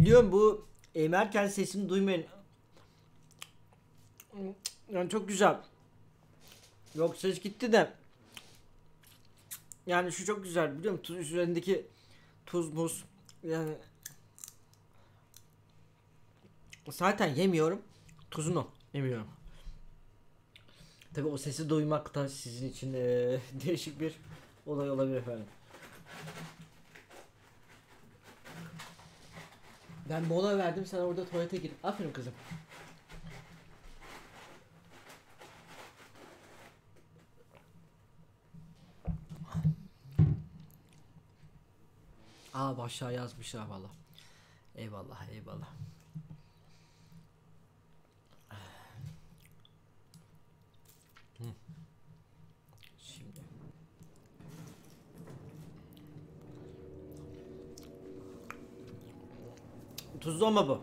Biliyorum bu emerken sesini duymayın. Yani çok güzel. Yok ses gitti de. Yani şu çok güzel biliyor musun? Tuz üzerindeki tuz muz yani zaten yemiyorum. Tuzunu yemiyorum. Tabi o sesi duymak da sizin için eee, değişik bir olay olabilir efendim. Ben mola verdim sen orada tuvalete gir. Aferin kızım. Aa başlığa yazmışlar valla. Eyvallah eyvallah. Hı. Şimdi. Tuzlu mu bu?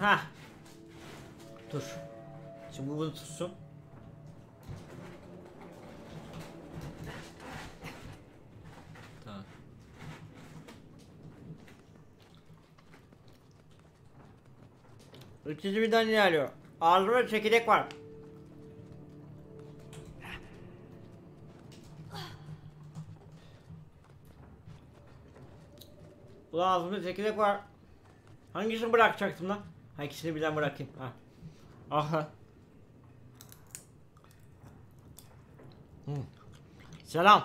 Ha. Dur. Şimdi bu bunu tutsun. Tamam. İkinci birden ilerliyor. Ağzımda çekirdek var. Ulan ağzımda çekirdek var. Hangisini bırakacaktım lan? Ha ikisini birden bırakayım. Ha. Aha. Hı. Selam.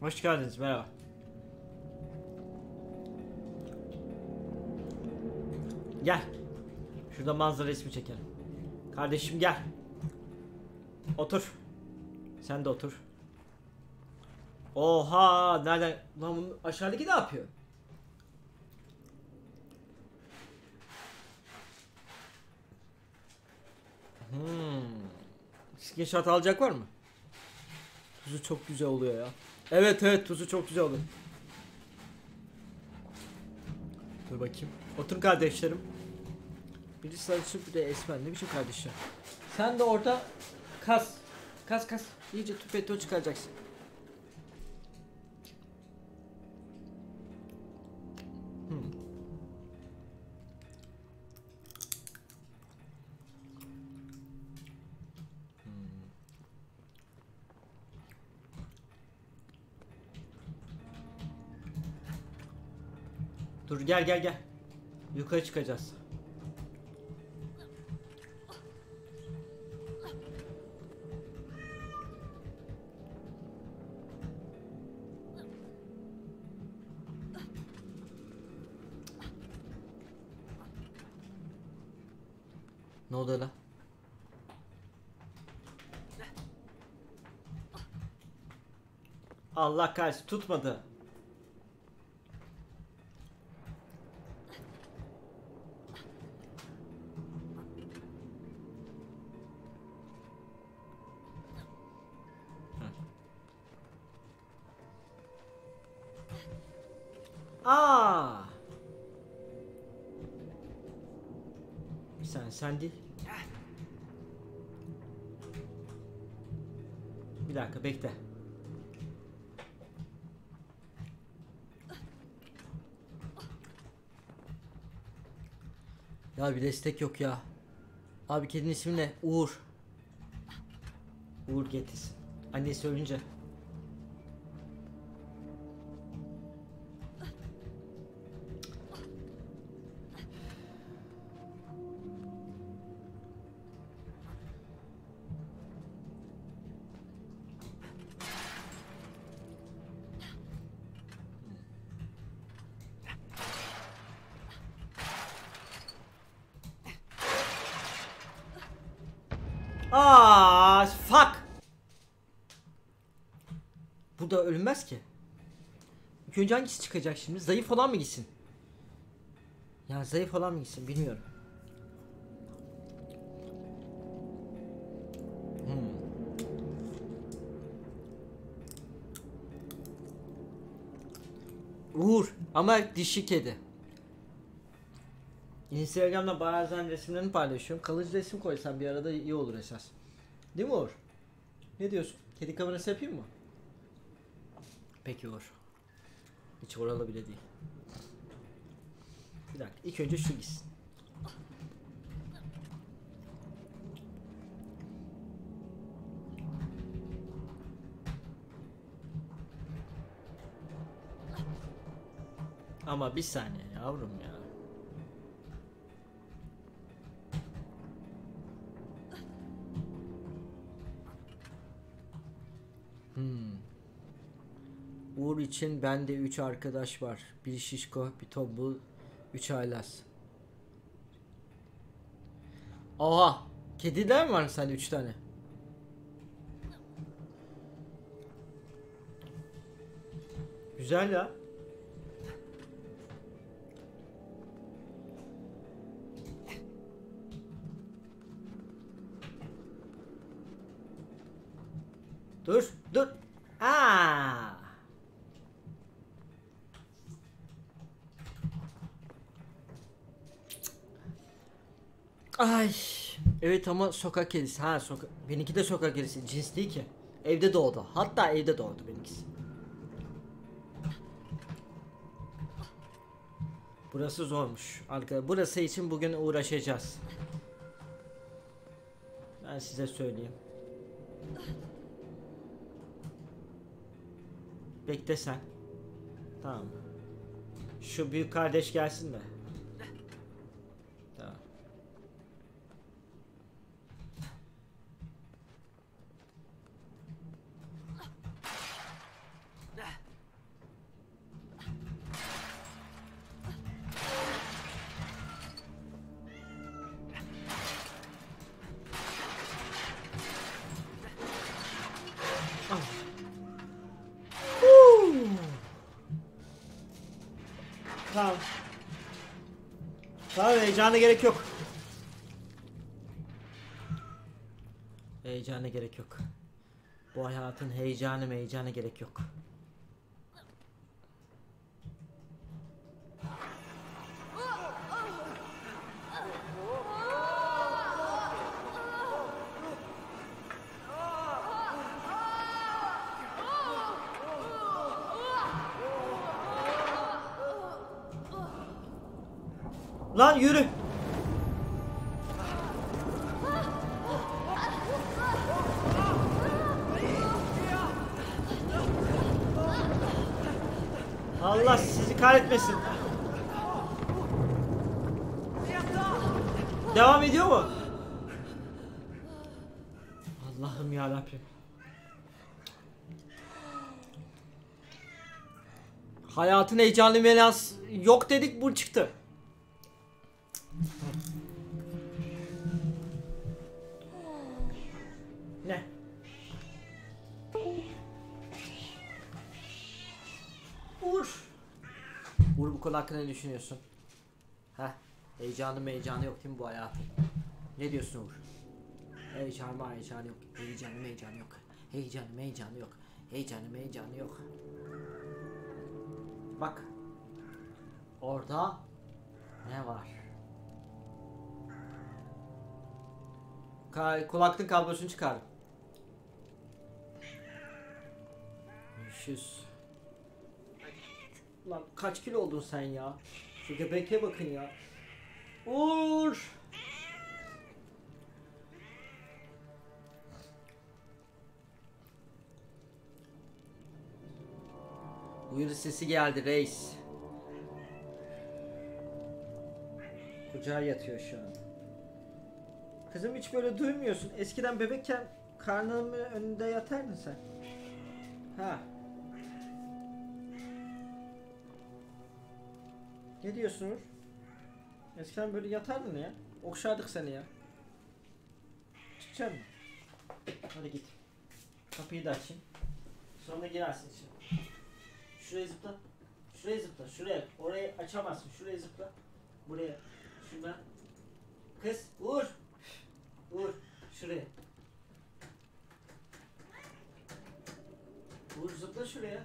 Hoş geldiniz. Merhaba. Gel. Şurada manzara resmi çekelim. Kardeşim gel. Otur. Sen de otur. Oha, nereden? Lan bunun aşağıdaki ne yapıyor? Hmm. Screenshot alacak var mı? Tuzu çok güzel oluyor ya. Evet evet tuzu çok güzel oluyor. Dur bakayım. Oturun kardeşlerim. Biri sarısı bir de esmer. Ne biçim kardeşler? Sen de orada kas. Kas kas. İyice tüpeto çıkaracaksın. Dur gel gel gel. Yukarı çıkacağız. Ne oldu la? Allah kahretsin tutmadı. Aa. Sen sen değil. Bir dakika bekle. Ya bir destek yok ya. Abi kedinin ismi ne? Uğur. Uğur getirsin. Annesi ölünce. Önce hangisi çıkacak şimdi? Zayıf olan mı gitsin? Ya zayıf olan mı gitsin bilmiyorum. Hmm. Uğur ama dişi kedi. Instagram'da bazen resimlerini paylaşıyorum. Kalıcı resim koysam bir arada iyi olur esas. Değil mi Uğur? Ne diyorsun? Kedi kamerası yapayım mı? Peki Uğur. Hiç oralı bile değil. Bir dakika. İlk önce şu gitsin. Ama bir saniye yavrum ya. İçin bende 3 arkadaş var. Bir şişko, bir tombul, 3 haylaz. Oha! Kediden var sende 3 tane? Güzel ya. Dur, dur. Aa! Ay. Evet ama sokak kedisi. Ha sokak. Benimki de sokak kedisi. Cins değil ki. Evde doğdu. Hatta evde doğdu benimkisi. Burası zormuş. Arkadaşlar burası için bugün uğraşacağız. Ben size söyleyeyim. Bekle sen. Tamam. Şu büyük kardeş gelsin de. Tamam. Tamam heyecana gerek yok. Heyecana gerek yok. Bu hayatın heyecanı heyecanı gerek yok. Lan yürü. Allah sizi kahretmesin. Devam ediyor mu? Allah'ım ya Rabbim. Hayatın heyecanlı melas yok dedik bu çıktı. Ne? Uğur. Uğur bu konu hakkında ne düşünüyorsun? Heh. Heyecanı heyecanı yok değil mi bu hayatın? Ne diyorsun Uğur? Heyecanı heyecanı yok. Heyecanı heyecanı yok. Heyecanı heyecanı yok. Heyecanı heyecanı yok. Bak. Orada ne var? Ka kulaklığın kablosunu çıkar. 500. Lan kaç kilo oldun sen ya? Şu göbeke bakın ya. Uğur. Uyarı sesi geldi reis. Kucağa yatıyor şu an. Kızım hiç böyle duymuyorsun. Eskiden bebekken karnımın önünde yatardın sen. Ha. Ne diyorsun Uğur? Eskiden böyle yatardın ya. Okşardık seni ya. Çıkacak mı? Hadi git. Kapıyı da açayım. Sonra girersin içeri. Şuraya zıpla. Şuraya zıpla. Şuraya. Orayı açamazsın. Şuraya zıpla. Buraya. Şuradan. Kız. Uğur. Uğur. Şuraya. Uğur zıpla şuraya.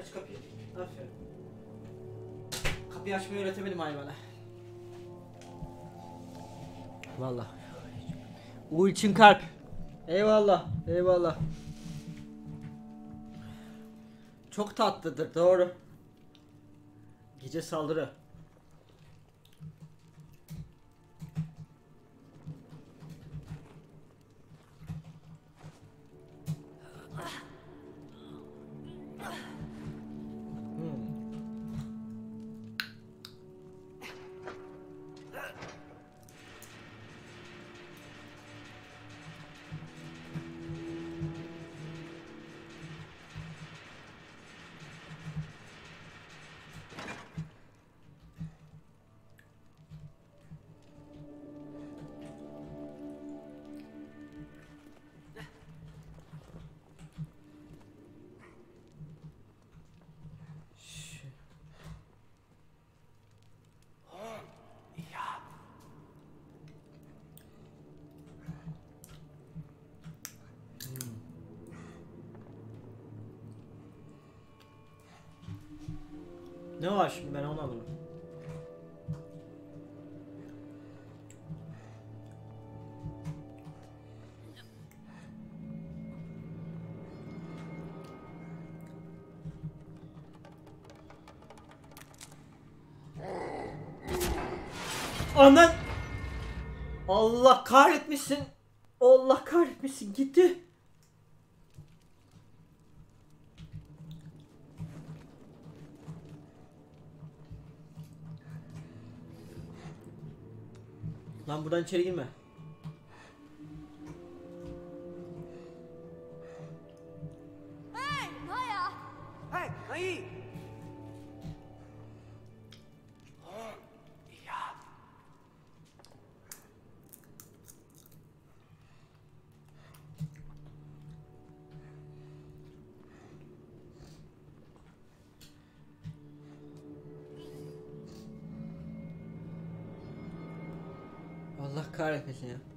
Aç kapıyı. Aferin. Kapıyı açmayı öğretemedim hayvana. Vallahi. U için kalp. Eyvallah. Eyvallah. Çok tatlıdır doğru. Gece saldırı. Ne var şimdi ben anlamadım. Anan! Allah kahretmişsin. Allah kahretmişsin gitti. Lan buradan içeri girme. Allah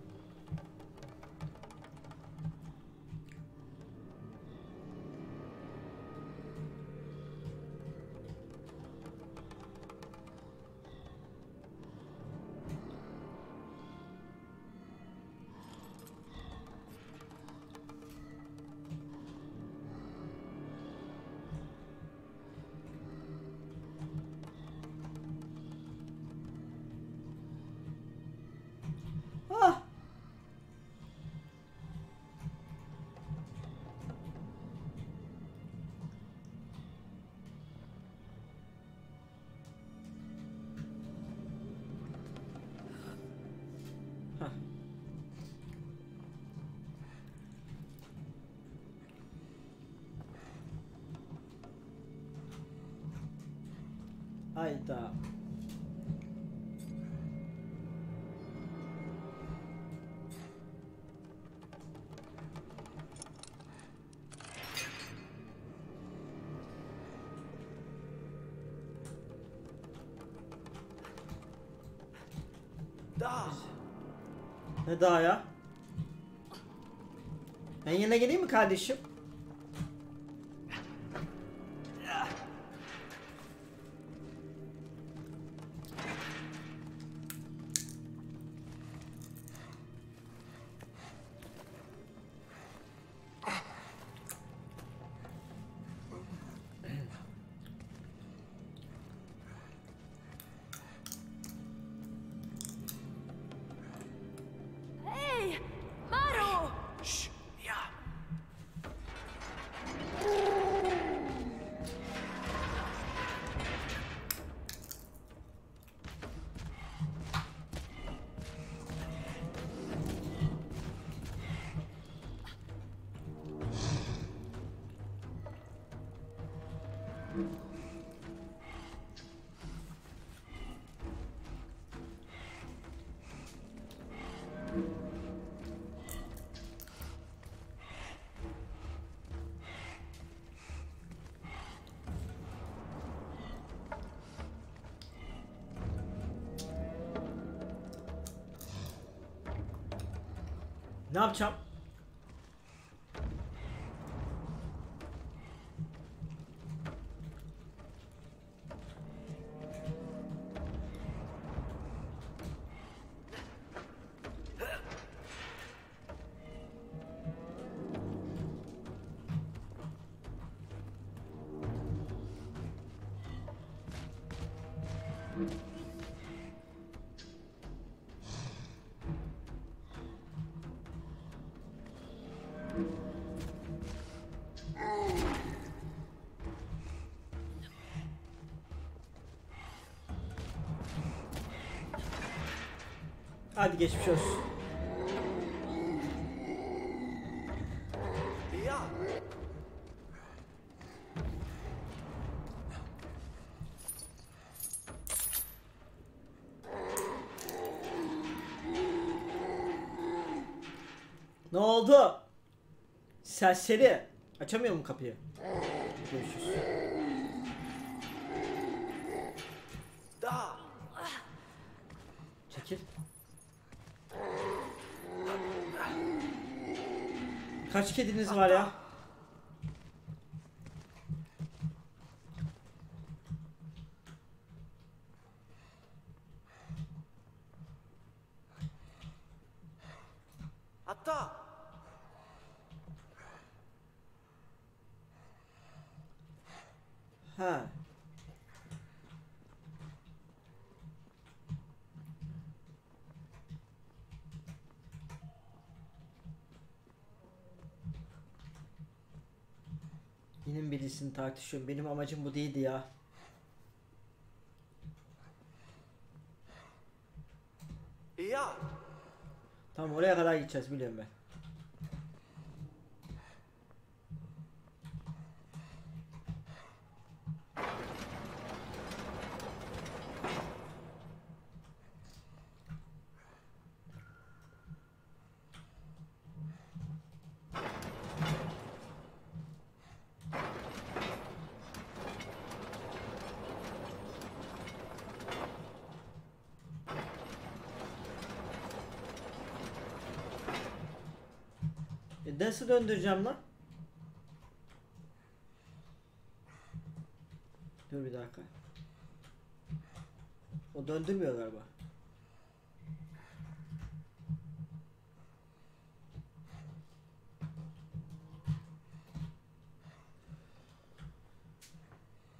Hayda. da. Ne daha ya? Ben yerine geleyim mi kardeşim? Ne yapacağım? Hadi geçmiş olsun. Ne oldu? Serseri. Açamıyor mu kapıyı? Görüşürüz. Da. Çekil. Kaç kediniz var ya? Hatta. Ha. Birisini tartışıyorum. Benim amacım bu değildi ya. Ja. Tamam oraya kadar gideceğiz biliyorum ben. E nasıl döndüreceğim lan? Dur bir dakika. O döndürmüyor galiba.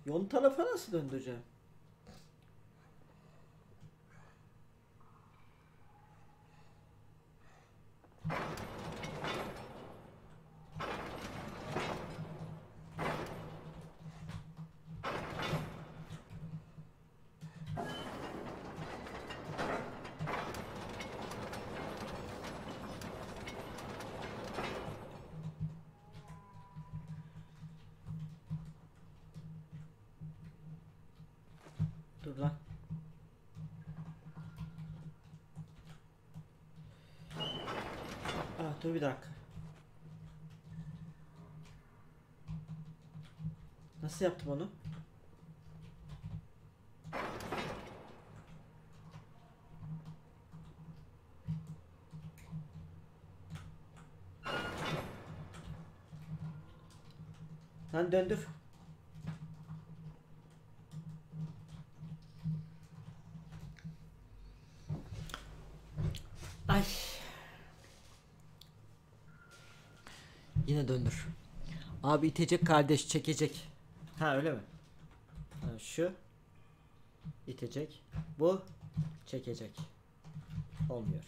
Yon tarafa nasıl döndüreceğim? Dur lan. Ah bir dakika. Nasıl yaptım onu? Lan döndür. Ay. Döndür. Abi itecek kardeş çekecek. Ha öyle mi? Ha, şu itecek. Bu çekecek. Olmuyor.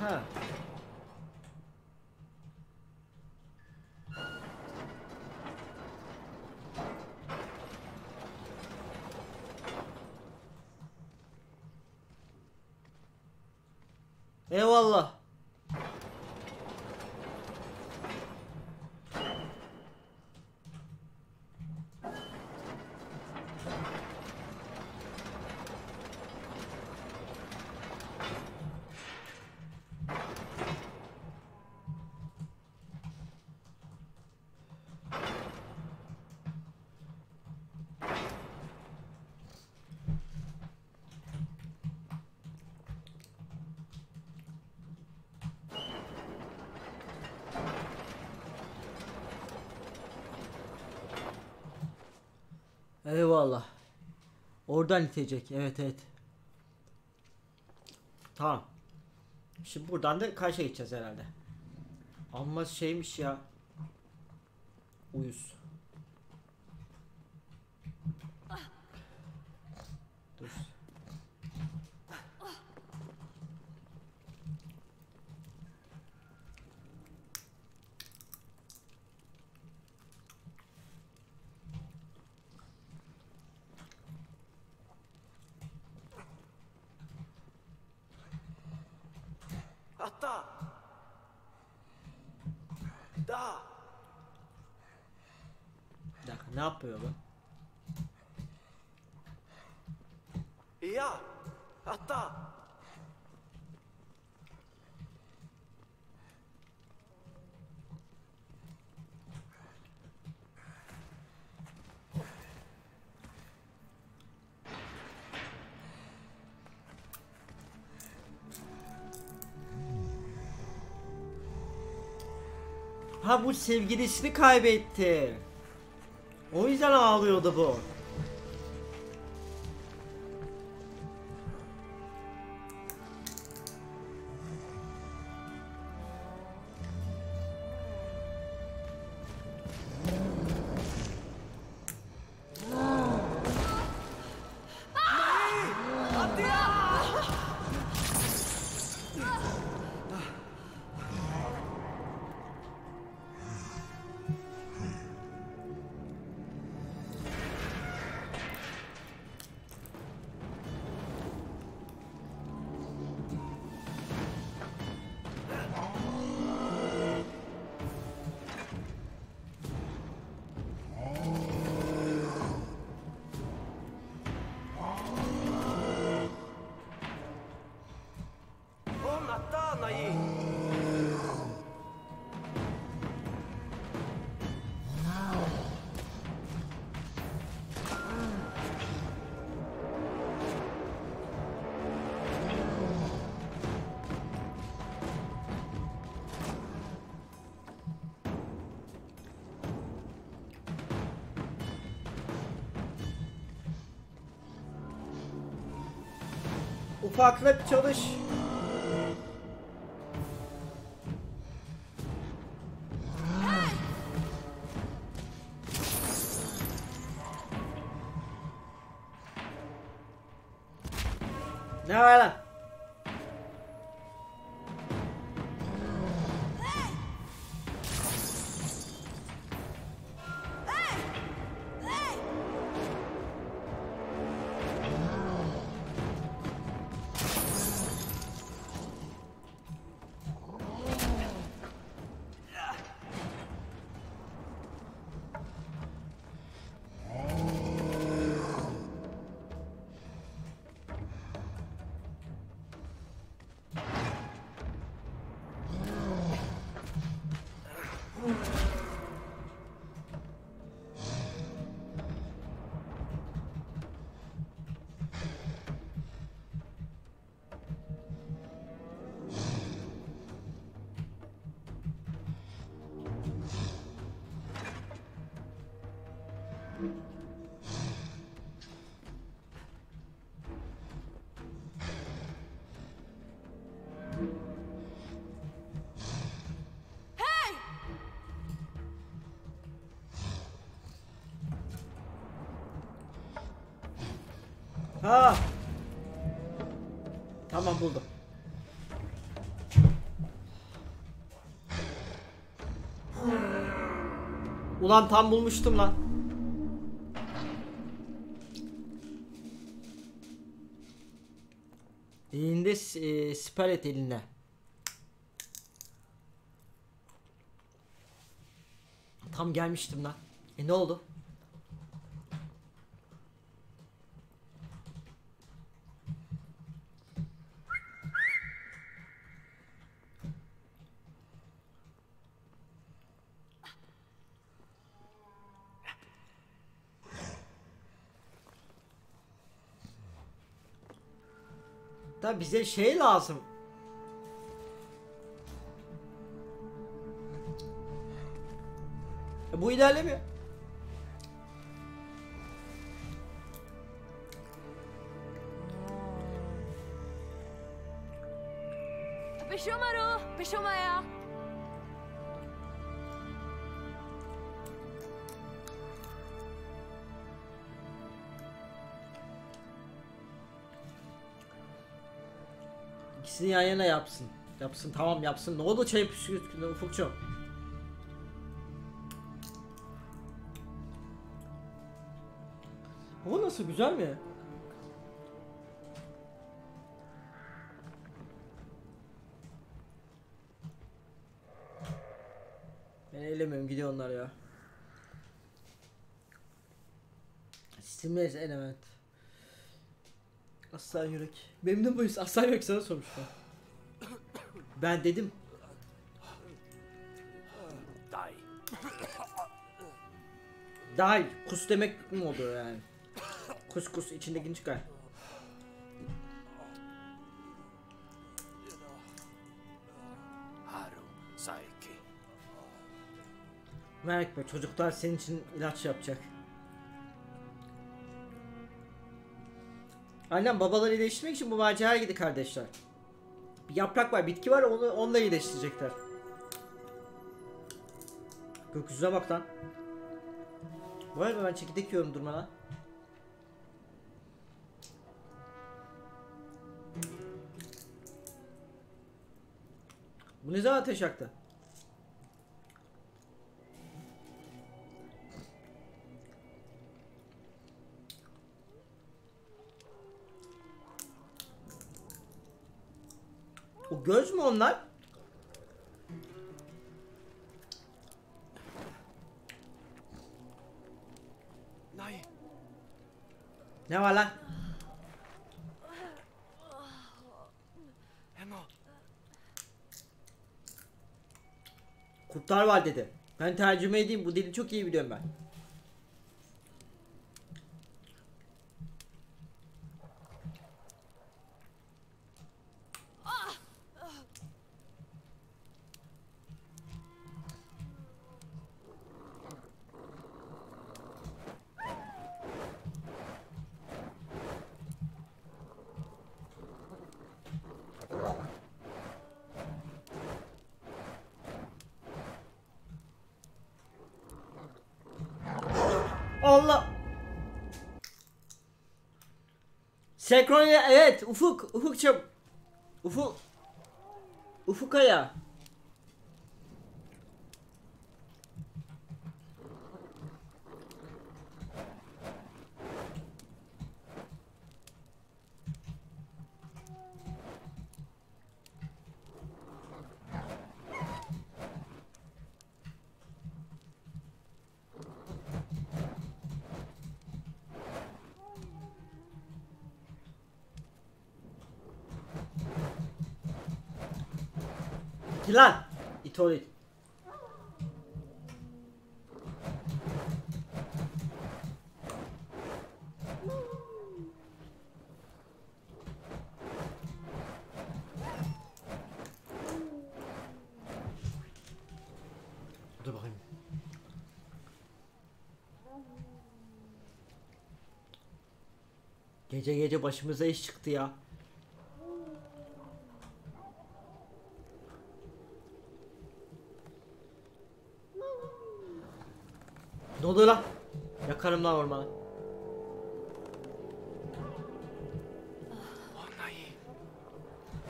Ha. Eyvallah. Eyvallah. Oradan itecek. Evet evet. Tamam. Şimdi buradan da karşıya gideceğiz herhalde. Amma şeymiş ya. Uyuz. Dur. Hatta. Da. Bir dakika ne yapıyor bu? Ja. Hatta. Ha bu sevgilisini kaybetti. O yüzden ağlıyordu bu. On Ufaklık çalış. Ha. Tamam buldum. Ulan tam bulmuştum lan. Elinde e, siper et elinde. Tam gelmiştim lan. E ne oldu? Bize şey lazım. E, bu ilerlemiyor. Peşomaro, peşomaya. İkisini yan yana yapsın. Yapsın tamam yapsın. Ne oldu çay püskürtün Ufukçum? Hava nasıl güzel mi? Ben eylemiyorum gidiyor onlar ya. Stimulus element. Aslan yürek. Memnun muyuz? Aslan yürek sana sormuşlar. Ben dedim. Daha iyi. Kus demek mi oldu yani? Kus kus içindekini çıkar. Merak etme çocuklar senin için ilaç yapacak. Annem babaları iyileştirmek için bu maceraya gidi kardeşler. Bir yaprak var, bitki var onu onunla iyileştirecekler. Gökyüzüne bak lan. Bu arada ben çekirdek yiyorum durma lan. Bu ne zaman ateş yaktı? Göz mü onlar? Ne var lan? Kurtlar var dedi. Ben tercüme edeyim bu dili çok iyi biliyorum ben. Allah. Senkronize evet Ufuk Ufukçum. Ufuk. Ufuk Aya. Git lan. İt ol it. Gece gece başımıza iş çıktı ya. Ne oluyor lan? Oh, Nai.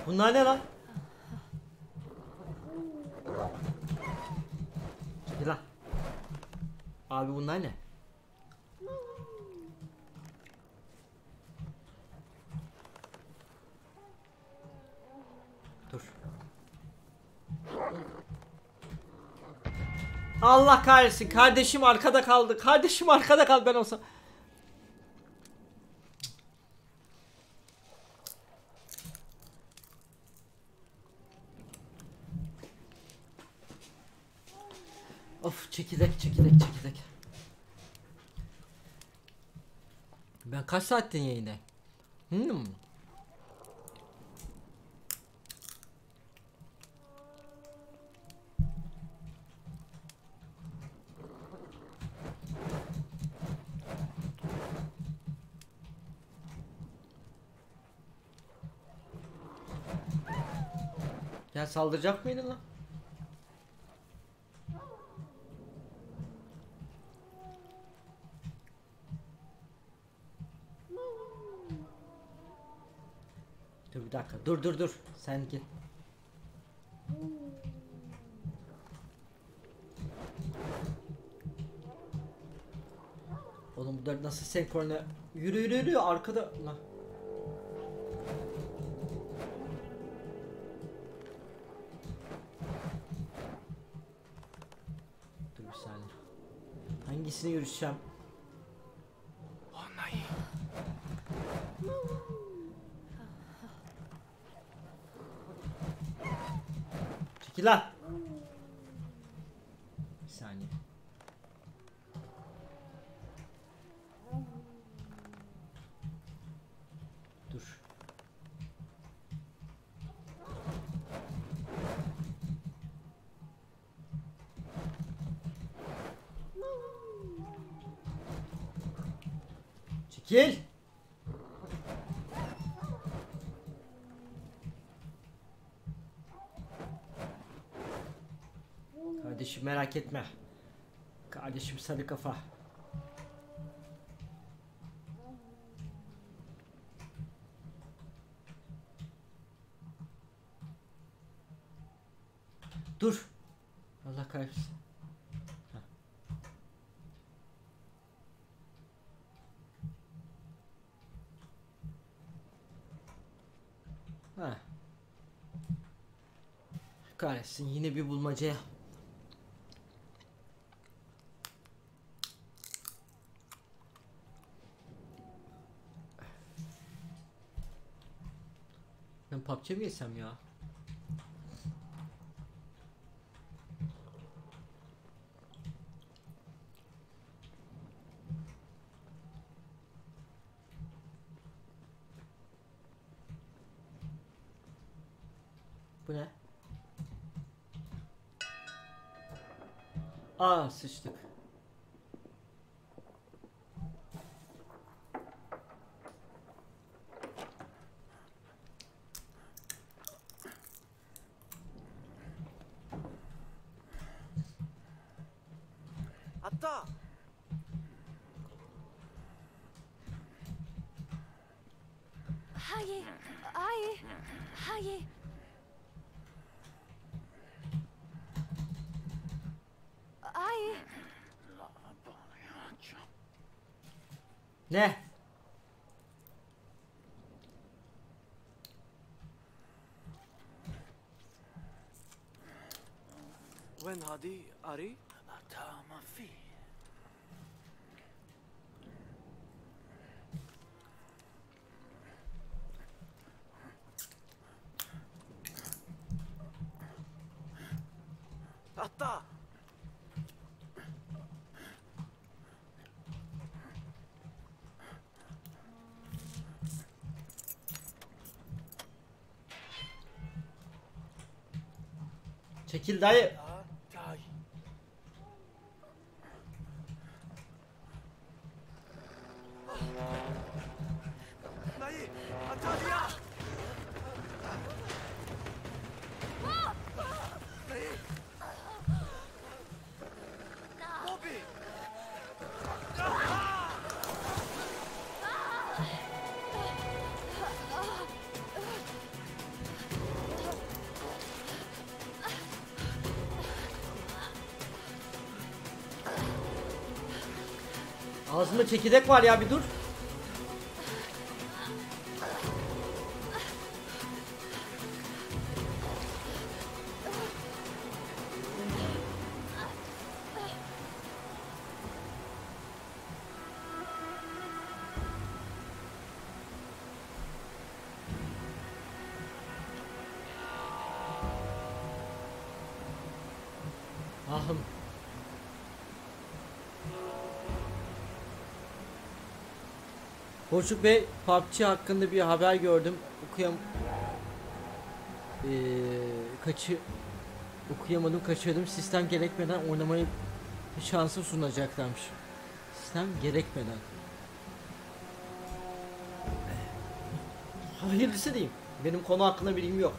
Bunlar ne lan? Çekil lan. Abi bunlar ne? Dur. Allah kahretsin. Kardeşim arkada kaldı. Kardeşim arkada kaldı ben olsam. Of çekirdek çekirdek çekirdek. Ben kaç saatten yayında? Hmm. Saldıracak mıydın lan? Dur bir dakika. Dur dur dur. Sen git. Oğlum bunlar nasıl senkrone? Yürü yürü yürü arkada. Lan. Hangisini yürüyeceğim? Oh nein. Çekil lan. Bir saniye. Dur. Çekil. Kardeşim merak etme. Kardeşim sarı kafa. Dur. Allah kahretsin. Heh. Ha. Kahretsin yine bir bulmacaya. Ben PUBG mi yesem ya? Bu ne? Aa sıçtık. Hatta. Hayır. Hayır. Hayır. Hayır. Yeah. When Hadi, Ari? Çekil dayı. Ağzımda çekirdek var ya bir dur. Boşluk Bey PUBG hakkında bir haber gördüm. Okuyam ee, kaçı okuyamadım kaçırdım. Sistem gerekmeden oynamayı şansı sunacaklarmış. Sistem gerekmeden. Hayırlısı diyeyim. Benim konu hakkında bilgim yok.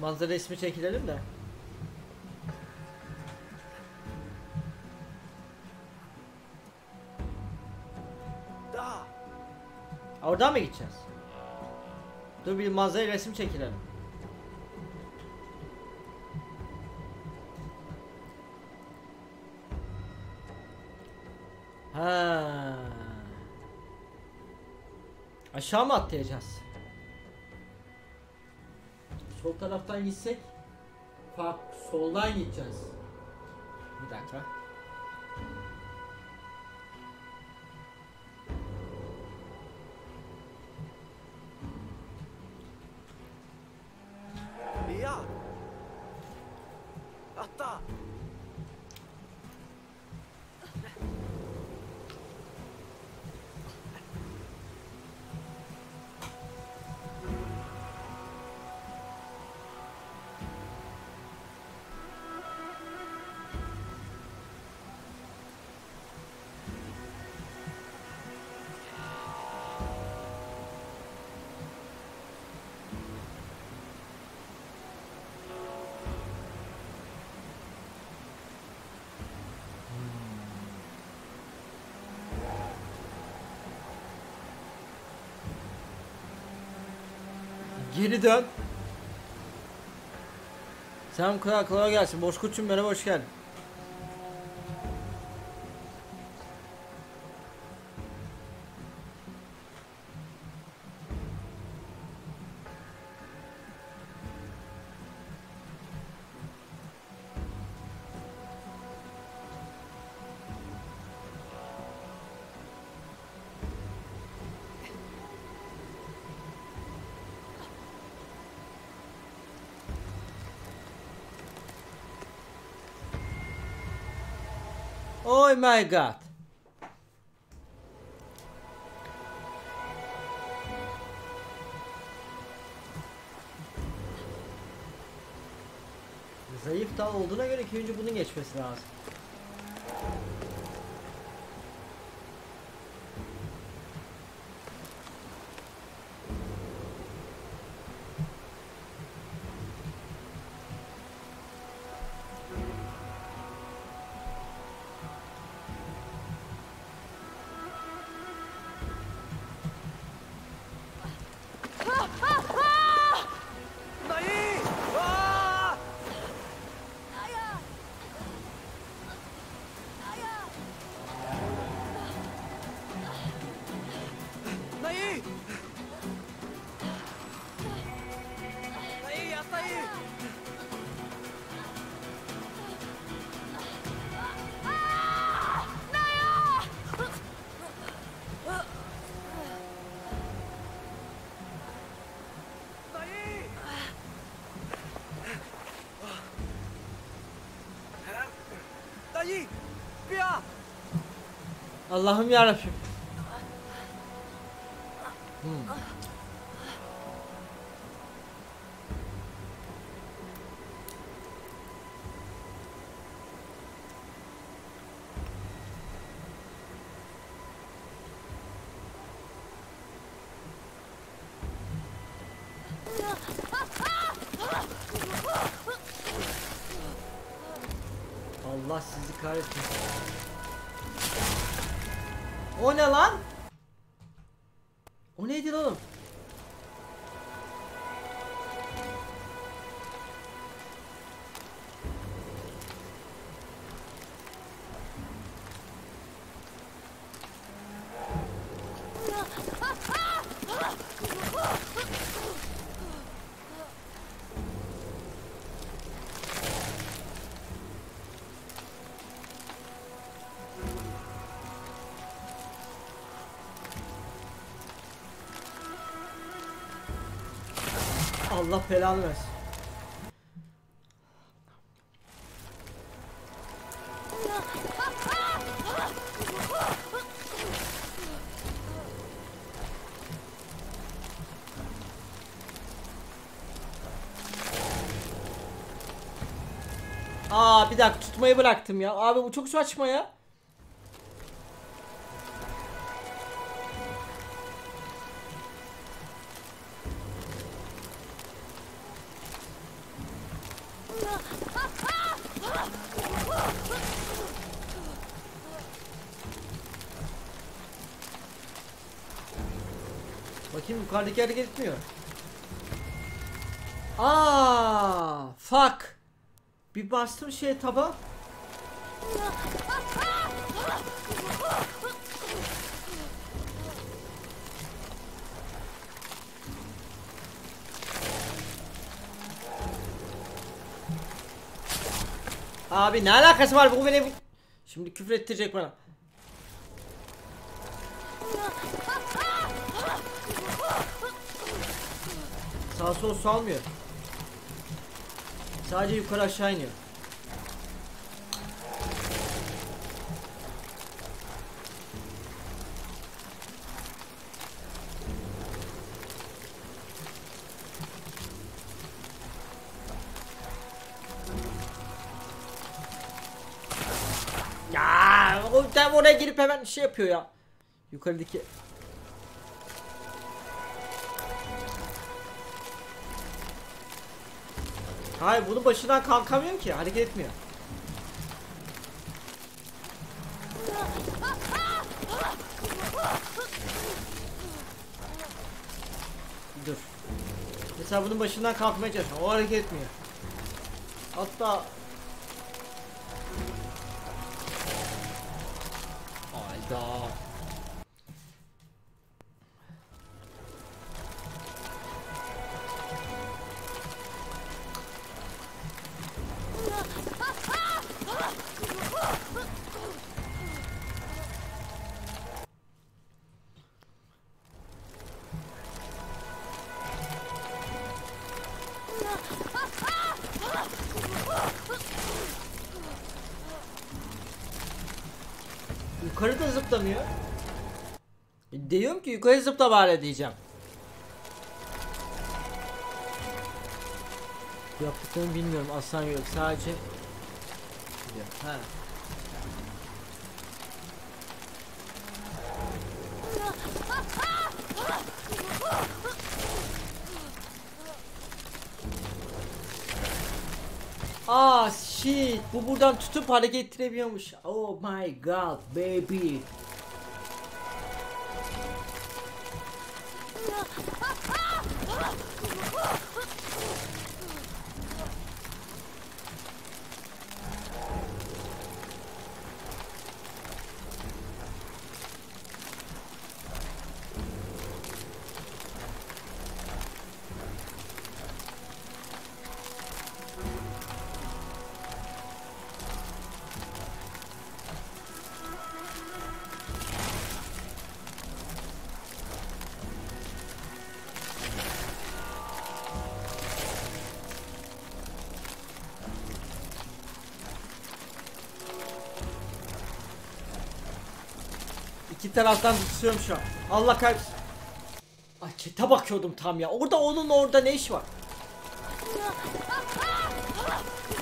Manzara resmi çekilelim de. Oradan mı gideceğiz? Dur bir manzara resim çekilelim. Ha. Aşağı mı atlayacağız? Sol taraftan gitsek fark soldan gideceğiz. Bir dakika. Geri dön. Sen kral kolay gelsin. Bozkurt'cum merhaba hoş geldin. My god. Zayıf dal olduğuna göre ki önce bunun geçmesi lazım. Allah'ım yarabbim. Hmm. Allah sizi kahretmesin. O ne lan? O neydi oğlum? Allah belanı versin. Aa bir dakika tutmayı bıraktım ya. Abi bu çok saçma ya. Yukarıdaki hareket etmiyor. Aa, fuck. Bir bastım şey taba. Abi ne alakası var bu benim? Şimdi küfür ettirecek bana. Sağ sol salmıyor. Sadece yukarı aşağı iniyor. Ya o oraya girip hemen şey yapıyor ya. Yukarıdaki Hayır bunu başından kalkamıyorum ki hareket etmiyor. Dur. Mesela bunun başından kalkmaya çalışıyorum. O hareket etmiyor. Hatta Hayda. Zıplamıyor. E, Diyorum ki yukarı zıpla bari diyeceğim. Yaptıklarını bilmiyorum aslan yok sadece ha. Bu buradan tutup hareket ettirebiliyormuş. Oh my god baby. İki taraftan tutuyorum şu an. Allah kahretsin. Ay çete bakıyordum tam ya. Orada onun orada ne iş var?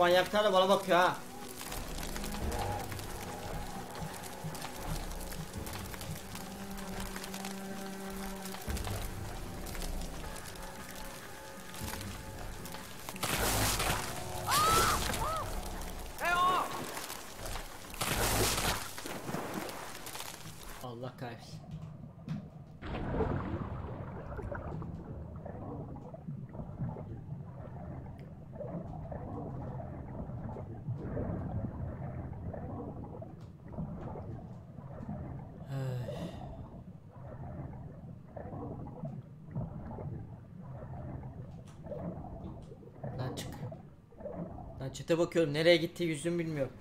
manyaagtada walabakaa Lan çete bakıyorum nereye gitti yüzüm bilmiyorum.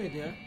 idea.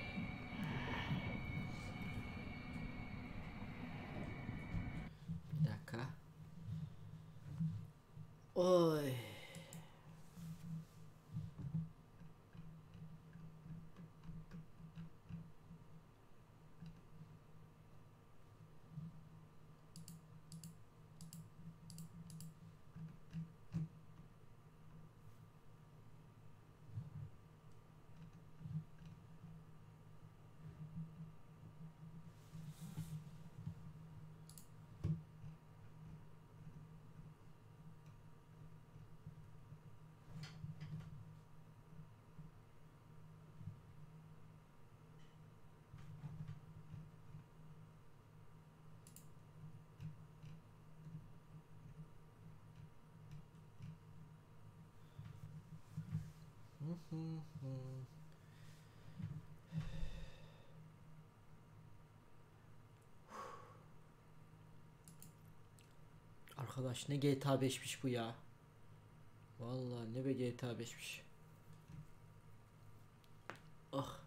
Arkadaş ne GTA 5'miş bu ya. Vallahi ne be GTA 5'miş. Ah.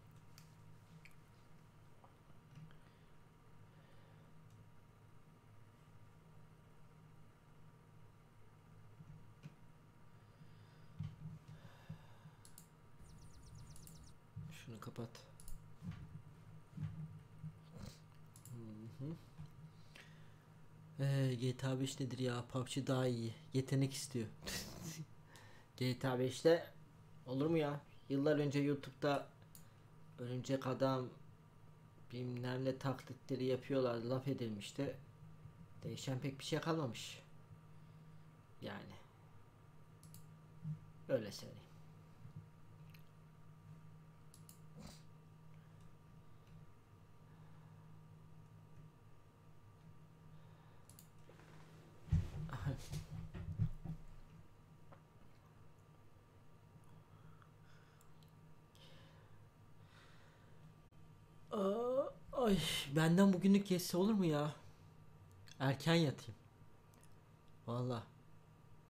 GTA 5 nedir ya? PUBG daha iyi. Yetenek istiyor. GTA 5'te olur mu ya? Yıllar önce YouTube'da örümcek adam bilmem ne taklitleri yapıyorlar laf edilmişti. Değişen pek bir şey kalmamış. Yani. Öyle söyleyeyim. Aa, Ay benden bugünlük geçse olur mu ya? Erken yatayım. Vallahi.